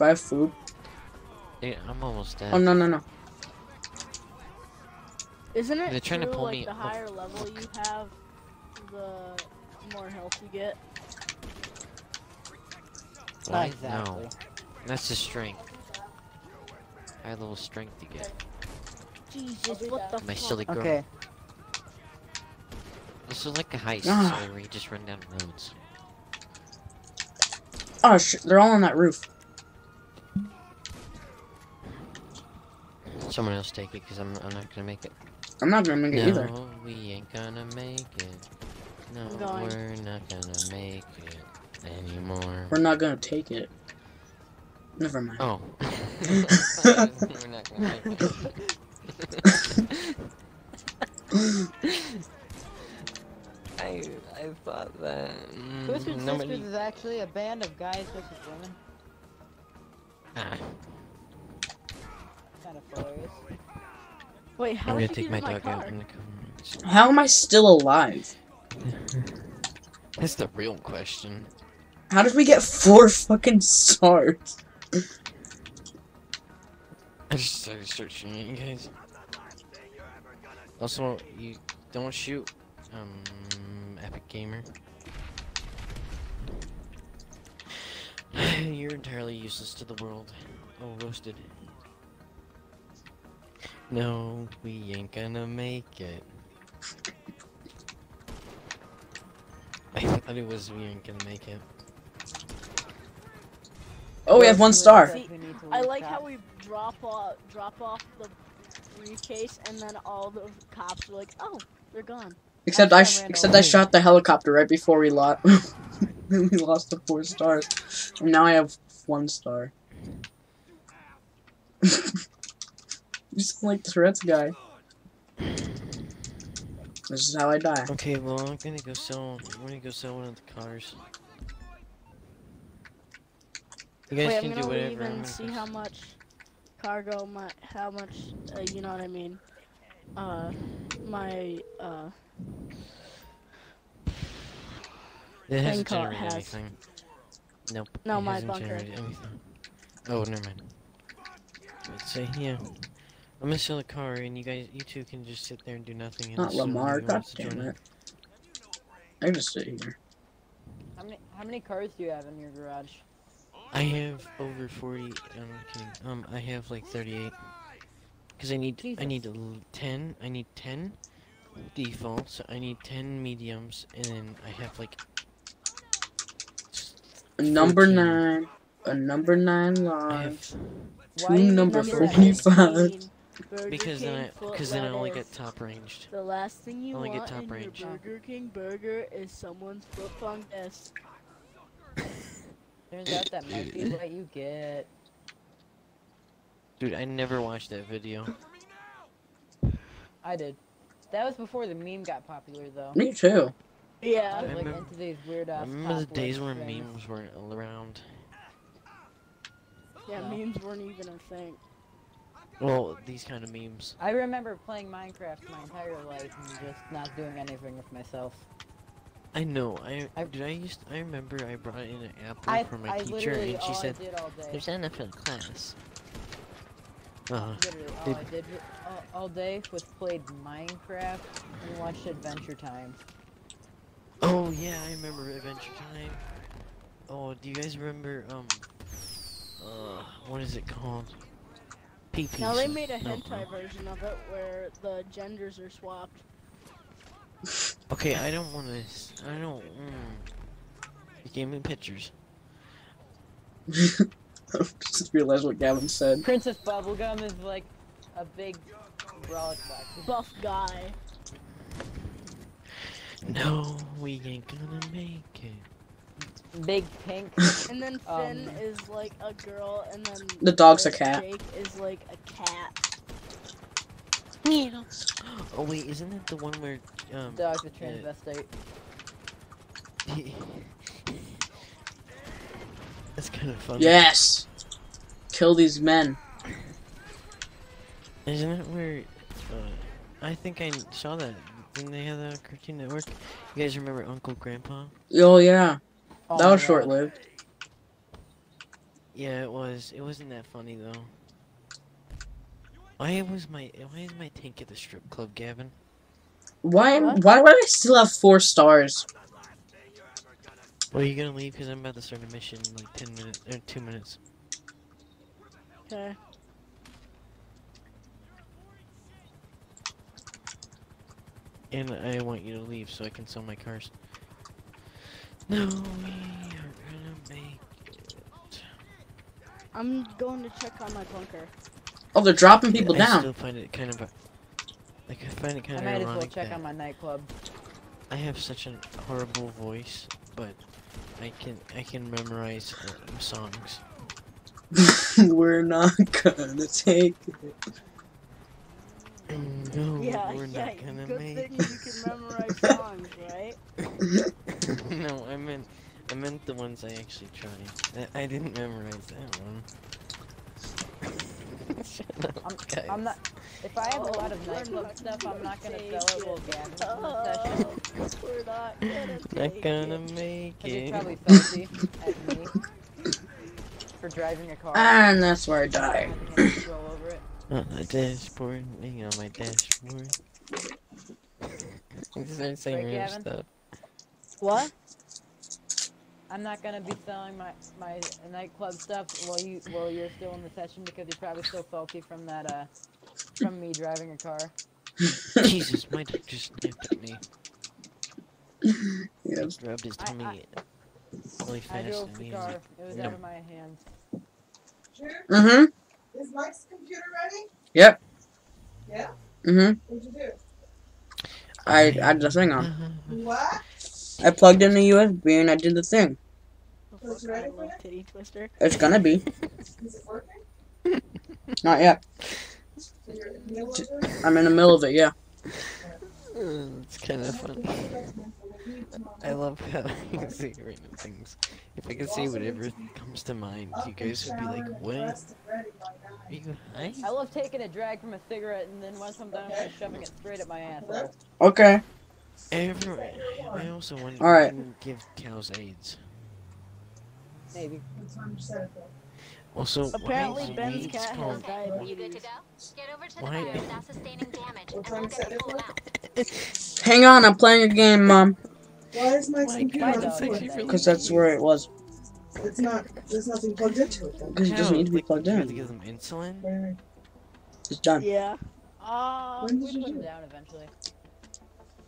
I have food. Dude, I'm almost dead. Oh no no no. Isn't it They're trying to pull like, me- the oh, higher level you have, the more health you get? Not What? exactly. No, that's the strength. High level strength you get. Jesus, what the My fuck? silly girl. Okay. This is like a heist Ah. so where you just run down roads. Oh shit, they're all on that roof. Someone else take it because I'm, I'm not gonna make it. I'm not gonna make it no, either. we ain't gonna make it. No, we're not gonna make it anymore. We're not gonna take it. Never mind. Oh. we're not gonna make it. I I thought that mm, Twisted nobody. Sisters is actually a band of guys versus women. Ah, Kind of hilarious. Wait, how I'm gonna take my my dog out. car? I'm gonna come. How am I still alive? That's the real question. How did we get four fucking stars? I just started searching you guys. Also, you don't shoot, um, Epic Gamer. You're entirely useless to the world. Oh, roasted. No, we ain't gonna make it. I thought it was we ain't gonna make it. Oh, we have one star. See, I like how we drop off, drop off the briefcase, and then all the cops are like, "Oh, they're gone." Except I, I sh- ran except I shot the helicopter right before we lost. we lost the four stars, and now I have one star. you sound like Tourette's guy. This is how I die. Okay, well, I'm gonna go sell. I'm gonna go sell one of the cars. You guys Wait, I'm can gonna do whatever. leave I'm and gonna see how much cargo my, how much, uh, you know what I mean. Uh, my uh, It hasn't car generated has- anything. Nope. No, it my hasn't bunker. anything. Oh, never mind. Let's say yeah. I'm gonna sell a car, and you guys, you two can just sit there and do nothing. And Not Lamar. who God damn it. I can just sit here. How many how many cars do you have in your garage? I have over 40. I'm kidding. Um, I have like 38. Cause I need, I need 10. I need 10 defaults. I need 10 mediums, and then I have like. A number 14. nine. A number nine I live. have Two Why do you need number number 45. 19, Burger because King then I, because then I only get top ranged. The last thing you Only get top in range. your Burger King burger is someone's foot fungus. Turns out that might be what you get. Dude, I never watched that video. I did. That was before the meme got popular, though. Me too. I Yeah. was like remember- into these weird ass. Remember the days list where things. memes weren't around? Yeah, No. memes weren't even a thing. Well, these kind of memes. I remember playing Minecraft my entire life and just not doing anything with myself. I know. I, I- did. I used. I remember I brought in an apple I, for my I teacher, and she said, did "There's enough in class." Uh, Literally all I did all, all day was played Minecraft and watched Adventure Time. oh yeah, I remember Adventure Time. Oh, do you guys remember um? Uh, what is it called? PP. Now they made a no, hentai no. version of it where the genders are swapped. Okay, I don't want this. I don't. Mm. You gave me pictures. just realized what Gavin said. Princess Bubblegum is like a big brolic box. Buff guy. No, we ain't gonna make it. Big pink. And then Finn Um, is like a girl, and then The dog's a cat. Jake is like a cat. Oh wait, isn't that the one where um? Dog's a transvestite. That's kind of funny. Yes! Kill these men. Isn't it where? Uh, I think I saw that. Didn't they have that on Cartoon Network? You guys remember Uncle Grandpa? Oh yeah. Oh that was short lived. Yeah, it was. It wasn't that funny though. Why was my why is my tank at the strip club, Gavin? Why? What? Why would I still have four stars? Well, are you gonna leave? Cause I'm about to start a mission in like ten minutes or two minutes. Okay. And I want you to leave so I can sell my cars. No, we are gonna make it. I'm going to check on my bunker. Oh, they're dropping people I down. still find it kind of like I find it kind I of might as well check on my nightclub. I have such a horrible voice, but I can I can memorize uh, songs. We're not gonna take it. No, yeah, we're yeah. not gonna good make. thing you can memorize songs, right? no, I meant I meant the ones I actually tried. I, I didn't memorize that one. I'm, guys. I'm not. If I have a Oh, lot of oh, we're nightclub stuff, I'm not gonna gonna sell it take while it. Gavin's in the Oh, we're not gonna Not gonna it. make it. probably salty at me for driving a car. And that's where I die. I have control over it. On the dashboard, hang on my dashboard. You start saying Right, real Gavin? stuff. What? I'm not gonna be selling my my nightclub stuff while you while you're still in the session because you're probably still salty from that uh from me driving a car. Jesus, my dog just nipped at me. Yes. Rubbed his I- tummy I- really I drove and the car. was It was No. out of my hands. Sure. Mm-hmm. Is Mike's computer ready? Yep. Yeah? Mm-hmm. What'd you do? I I did the thing on. What? I plugged in the USB and I did the thing. The Looks fuck, I ready for love it? titty twister. It's gonna be. It? Not yet. So you're in the middle of it? I'm in the middle of it. Yeah. Uh, It's kind of fun. I love how I can say random things. If I can say whatever comes to mind, you guys would be like, "What? Are you high?" I love taking a drag from a cigarette and then once I'm done, I'm just shoving it straight at my ass. Okay. Every, I also want All right. to give cows AIDS. Maybe. Also, Apparently why is Ben's weeds cat has called- You good to diabetes. go? Get over to the Why- without sustaining damage, and What we'll time is get it the full for? amount. Hang on. I'm playing a game, Mom. Why is Mike's Why computer on the floor? Because that's where it was. It's not, there's nothing plugged into it then. Because it doesn't need to be plugged in. to give them insulin. Wait, wait. It's done. Yeah. Uh, When We you put do it? down eventually.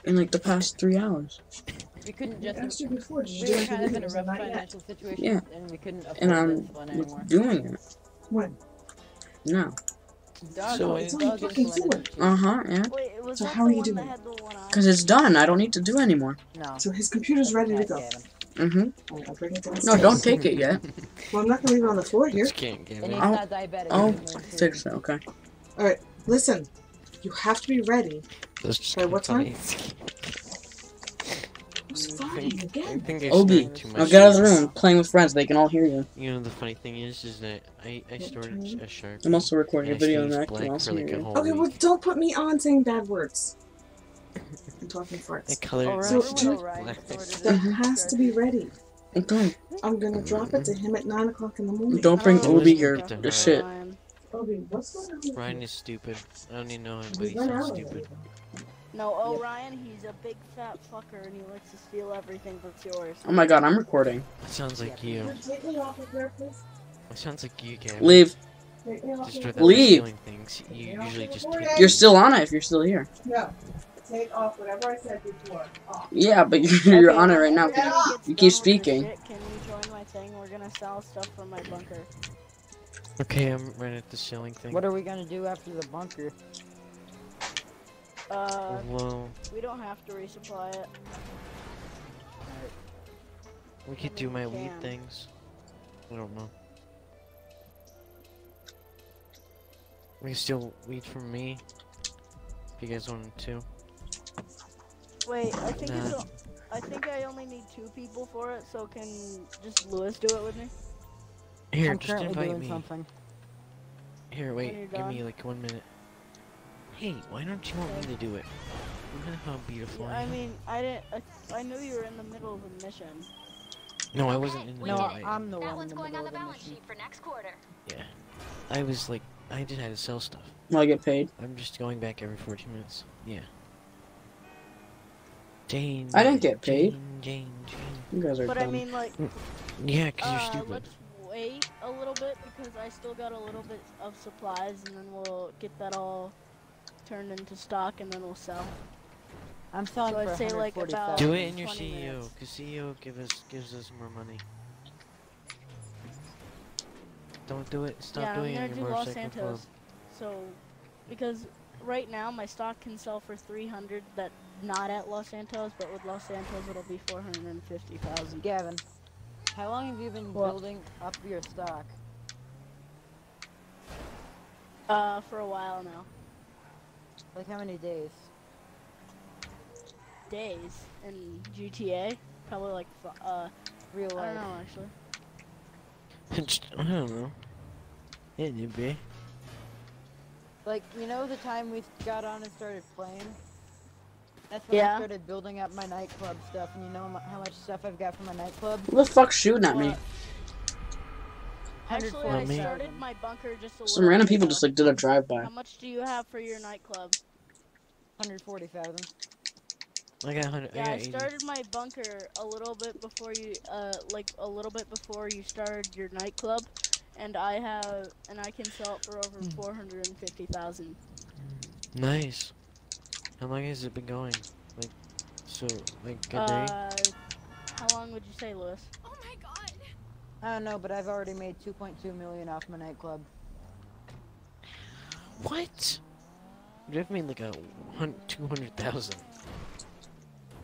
In like the past three hours. We couldn't I asked just. you before, did you We do were kind of in a rough Not yet. financial situation, Yeah. and we couldn't afford And I'm insulin anymore. doing it When? now. Dog, So It's I- only dog fucking insulin. Uh huh. Yeah. wait, was So how are you doing? that had the one eye? Because it's done. I don't need to do anymore. No. So his computer's ready to go. Mm-hmm. Alright, I'll bring it No, don't take it yet. Well, I'm not gonna leave it on the floor here. Just can't give it. he's I'll- diabetic. I'll he can learn to- fix it. Okay. All right. Listen, you have to be ready. That's just Wait, kinda what funny. Who's I farting think, I again? think I Obi, snarked too much. Now get out of the there. room. Playing with friends. They can all hear you. You know the funny thing is, is that I I stored a shark. I'm also recording a and I video on that. black Can also like hear you. whole Okay, well, don't put me on saying bad words. I'm talking I farts. colored Alright, So, my dude- shark Orion black. sorted That it. has to be ready. Okay. I'm gonna drop it to him at 9 o'clock in the morning. Don't bring Oh, Obi yeah. your, your shit. Ryan. Obi, what's going on? Ryan is stupid. I don't even know him, but he's he went stupid. Already. No, oh, Orion, he's a big fat fucker and he likes to steal everything that's yours. Oh my god, I'm recording. It sounds like you. Could you Take me off of there, please. It sounds like you, Gavin. Leave. Take me off Just of for there. that Leave. stealing things, you usually just take You're still on it if you're still here. No. Take off whatever I said before. Off. Yeah, but you're, you're Okay, on it right now. Yeah. You keep speaking. shit, Can you join my thing? We're gonna sell stuff from my bunker. Okay, I'm right at the selling thing. What are we gonna do after the bunker? Uh, Well, we don't have to resupply it. we could do my weed Can. things. I don't know. We can steal weed from me. If you guys wanted to. Wait, I think it's. Nah. o- I think I only need two people for it, so can just Lewis do it with me? Here, I'm just invite doing me. something. Here, wait. Give me like one minute. Hey, why don't you want me to do it? Look at how beautiful Yeah, I I mean, I didn't. I, I knew you were in the middle of a mission. No, I wasn't in the No, middle. I, I'm the That one in one's the going on the the balance sheet for next quarter. Yeah, I was like, I just had to sell stuff. Will I get paid? I'm just going back every 14 minutes. Yeah. Jane. I didn't get paid. Jane, Jane, Jane. You guys are But I mean, like, Yeah, because you're uh, stupid. let's wait a little bit because I still got a little bit of supplies, and then we'll get that all turned into stock, and then we'll sell. I'm selling So for I'd say, like, about- Do it in your CEO, minutes. because CEO give us gives us more money. Don't do it. Stop yeah, I'm doing gonna it do Los Santos. club. So, because right now my stock can sell for 300, that not at Los Santos, but with Los Santos it'll be 450,000. Gavin, how long have you been What? building up your stock? Uh, for a while now. Like how many days? Days in GTA, probably like f- uh, Real life. I don't know actually. Just- I don't know. Yeah, you be. Like, you know the time we got on and started playing? That's when Yeah. I started building up my nightclub stuff, and you know how much stuff I've got for my nightclub? Who the fuck's shooting at me? Actually, I 140,000. started my bunker just a little. Some random people ago. just like did a drive-by. How much do you have for your nightclub? 140,000. I got 100. Yeah, I got I started my bunker a little bit before you, uh, like a little bit before you started your nightclub, and I have, and I can sell it for over Hmm. four hundred and fifty thousand. Nice. How long has it been going? Like, so, like, a day? Uh, how long would you say, Lewis? Oh my god. I don't know, but I've already made 2.2 million off my nightclub. What? You have made like a hun- 200,000.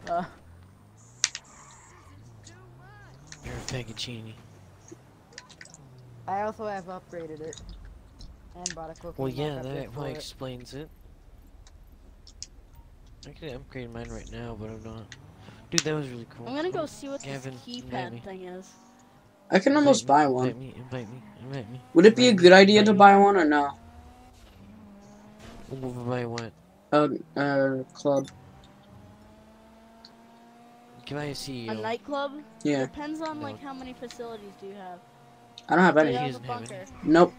Uh, You're a faggottini. I also have upgraded it. And bought a cooking Well, yeah, that probably it. explains it. I could upgrade mine right now, but I'm not. Dude, that was really cool. I'm gonna go see what Gavin, this invite keypad thing is. I can almost buy one. Invite me, invite me, invite me. Would it be a good idea to buy one or no? Me. W- Buy what? A uh, club. Can I see you? A nightclub? Yeah, Depends on No. like how many facilities do you have. I don't have Do you have a doesn't have any. bunker? Nope.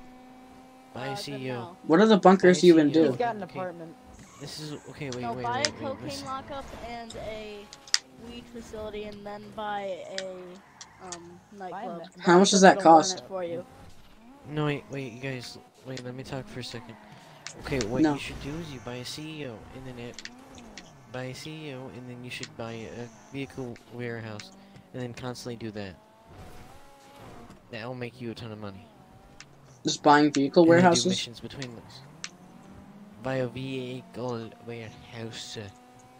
Buy Uh, a then CEO. What do the bunkers I even do? you. He's got an Okay. apartment. This is okay. Wait, No, wait, buy wait, a wait. cocaine listen. lockup and a weed facility, and then buy a um nightclub. How much does that cost? for you. No, wait, wait, you guys, wait, let me talk for a second. Okay, what No. you should do is you buy a CEO, and then it, buy a CEO, and then you should buy a vehicle warehouse, and then constantly do that. That will make you a ton of money. Just buying vehicle And warehouses? missions between those. Buy a vehicle warehouse.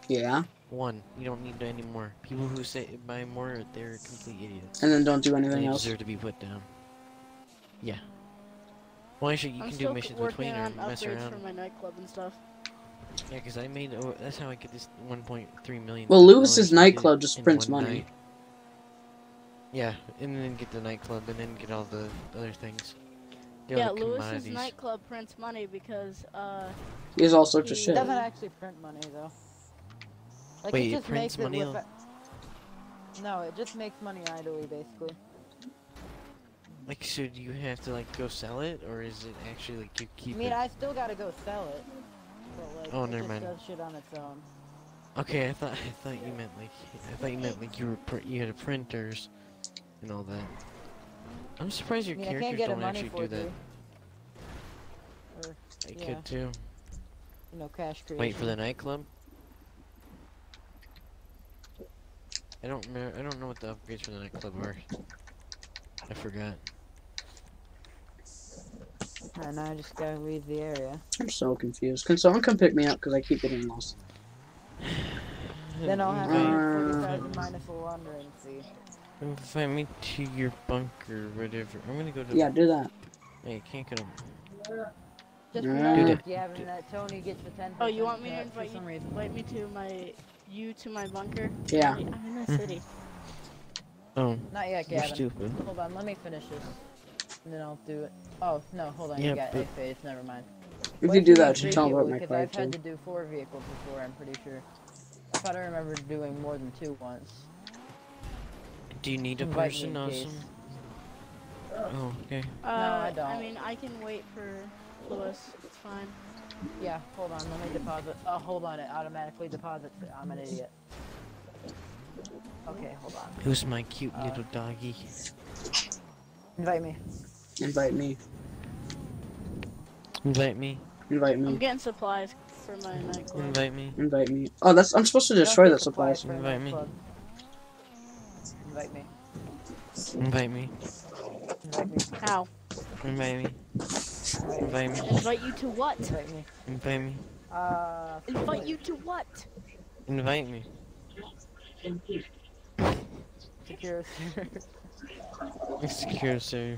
Yeah. One, you don't need any more. People who say buy more, they're complete idiots. And then don't do They anything else. deserve to be put down. Yeah. Well, actually, you I'm can do missions between or on mess upgrades around. for my nightclub and stuff. Yeah, because I made. Oh, that's how I get this 1.3 million. Well, Lewis's dollars. I did nightclub just prints money. night. Yeah, and then get the nightclub, and then get all the other things. Get yeah, the Lewis's nightclub prints money because uh He has all sorts of He shit. doesn't actually print money though. Like Wait, it it just prints makes money it with No, it just makes money idly basically. Like, should you have to like go sell it, or is it actually like you keep I mean, it? I still gotta go sell it. But like, Oh, it never mind. does shit on its own. Okay, I thought I thought you meant like I thought you meant like you were pr- you had printers and all that. I'm surprised I your mean, I characters can't get don't actually do that. Or, I yeah. could too. you know, cash creation. Wait for the nightclub. I don't remember. I don't know what the upgrades for the nightclub are. I forgot. And I just gotta leave the area. I'm so confused. Can someone come pick me up? Because I keep getting lost. Then I'll have Invite- Uh, 40,000 minus a wandering fee. Invite me to your bunker, whatever. I'm gonna go to. Yeah, do that. Hey, can't go to. Just Yeah. remember, Dude, Gavin, dude. that Tony gets the 10% Oh, you want me to invite you, reason. invite me to my, you to my bunker? Yeah. I'm in the city. Oh, Not yet, you're Gavin. stupid. Hold on, let me finish this. And then I'll do it. Oh, no, hold on, Yeah, you got but- A phase, never mind. If What you do that, three just tell me about my Because I've car had to do four vehicles before, I'm pretty sure. I thought I remembered doing more than two once. Do you need a Invite person? in. Awesome. Oh, okay. Uh, I I don't. I mean, I can wait for Lewis. It's fine. Yeah, hold on, let me deposit. Oh, hold on, it automatically deposits. it. I'm an idiot. Okay, hold on. Who's my cute Uh, little doggy? Invite me. Invite me. Invite me. Invite me. I'm getting supplies for my nightclub. Invite me. Invite me. Oh, that's I'm supposed to destroy get that supplies. Invite me. nightclub. Invite me. Invite me. Invite me. How? Invite me. Invite me. Invite you to what? Invite me. Invite me. Uh. Invite you to what? Invite me. Secure. Secure, sir.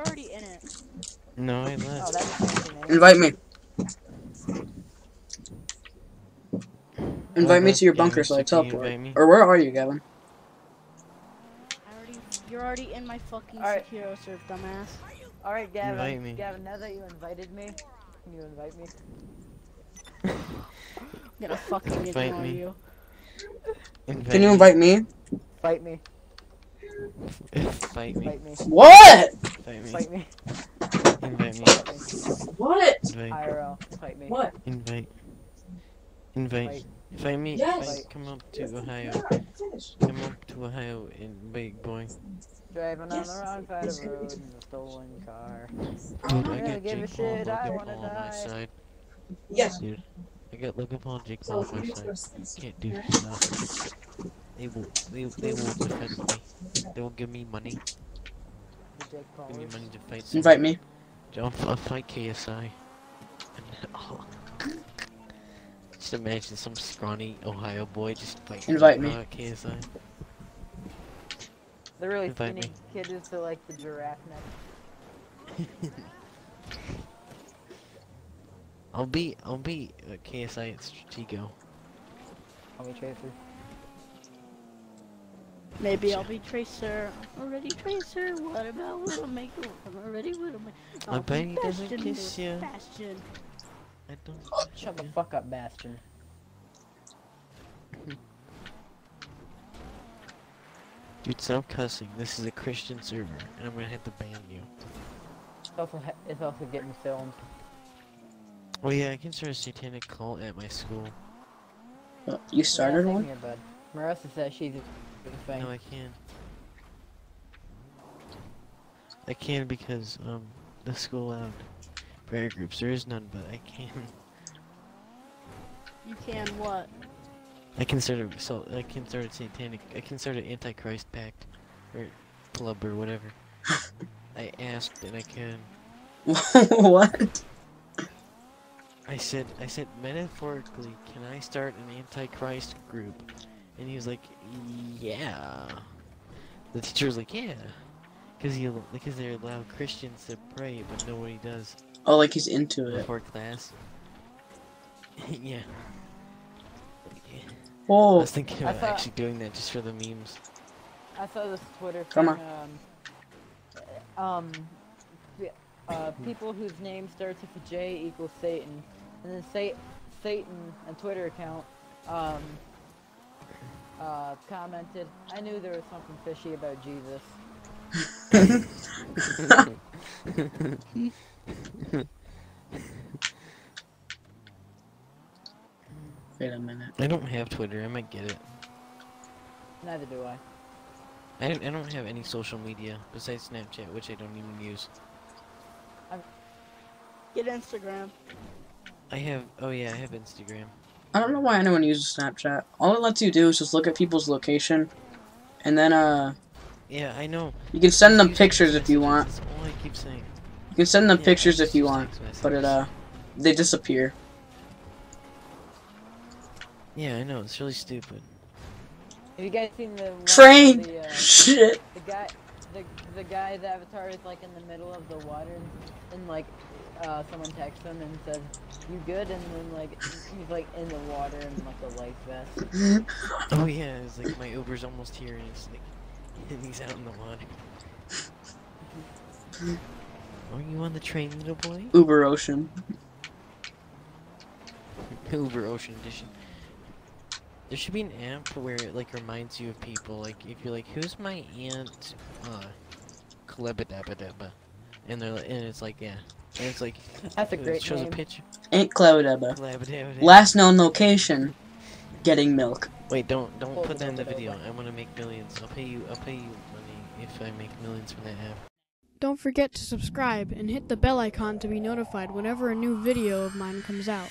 You're already in it. No, I oh, left. that's your name. Invite me. Invite me to your bunker so I can you teleport. me? Or where are you, Gavin? Already. You're already in my fucking Alright. SecuroServ, dumbass. All right, Gavin. Invite me. Gavin, now that you invited me, can you invite me? I'm gonna fucking Invite me. you. Invite Can you invite me? Fight me. Fight me. Fight me. What? Fight me. Fight me. Invite me. What? Invite. IRL. Fight me. What? Invite. Invite. Fight. Fight me. Yes. Fight. Come up to Ohio. Come up to Ohio in big boy. Driving on the wrong side of the road in a stolen car. Dude, don't I really got give a Jake Paul and shit, I Logan wanna Paul on my die. side. Yes. Dude, I got Logan Paul and Jake Paul on my side. Can't do nothing. They will. They, they will defend me. They will give me money. The Jake Paul. Give me money to fight. someone. Invite me. I'll, I'll fight KSI. Oh. Just imagine some scrawny Ohio boy just fighting Invite me. KSI. The really Invite skinny me. kid is the like the giraffe neck. I'll be I'll be uh, KSI at Stratego. Call me Tracer. Maybe I'll be Tracer. I'm already Tracer. What about Widowmaker? I'm already Widowmaker. I I'll bet be he doesn't kiss dude. ya. Bastion. I don't. Shut the fuck up, Bastion. Dude, stop cussing. This is a Christian server, and I'm gonna have to ban you. It's also it's also getting filmed. Oh yeah, I can start a satanic cult at my school. Uh, You started yeah, one? Here, bud. Marissa says she's a big fan. No, I can't. I can because um the school allowed prayer groups. There is none, but I can. You can what? I can start a so I can start a satanic. I can start an antichrist pact or club or whatever. I asked and I can. what? I said I said metaphorically, can I start an antichrist group? And he was like, yeah. The teacher was like, yeah, because he because they allow Christians to pray, but nobody does Oh, like he's into it. before class. yeah. yeah. I Oh, was thinking I about thought- actually doing that just for the memes. I saw this Twitter Come thing. Um, um, uh, people whose name starts with a J equals Satan, and then Sa- Satan, a Twitter account, um, uh, commented, "I knew there was something fishy about Jesus." wait a minute. I don't have Twitter. I might get it. Neither do I. I don't, I don't have any social media besides Snapchat, which I don't even use. Get Instagram. I have. Oh yeah, I have Instagram. I don't know why anyone uses Snapchat. All it lets you do is just look at people's location, and then uh, Yeah, I know. you can send them pictures if you want. That's all I keep saying. You can send them Yeah, pictures if you want, but it uh, they disappear. Yeah, I know. It's really stupid. Have you guys seen the Train. The, uh, Shit. the guy, the the guy's avatar is like in the middle of the water, and, and like, uh, someone texts him and says, "You good?" And then like he's like in the water in like a life vest. Oh yeah, it's like my Uber's almost here, and it's like, and he's out in the water. Are you on the train, little boy? Uber Ocean. Uber Ocean Edition. There should be an app where it like reminds you of people. Like if you're like, "Who's my aunt?" Uh, Klebadabadaba, and they're and it's like, yeah, and it's like That's a it great shows name. a picture. Ain't Cloudabba. Klebadabadaba. Last known location, getting milk. Wait, don't don't put that in the video. I want to make millions. I'll pay you. I'll pay you money if I make millions from that app. Don't forget to subscribe and hit the bell icon to be notified whenever a new video of mine comes out.